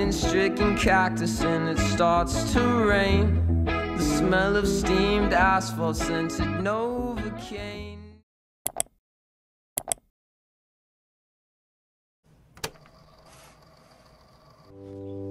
lightning stricken cactus and it starts to rain. The smell of steamed asphalt scented Novocaine. Thank.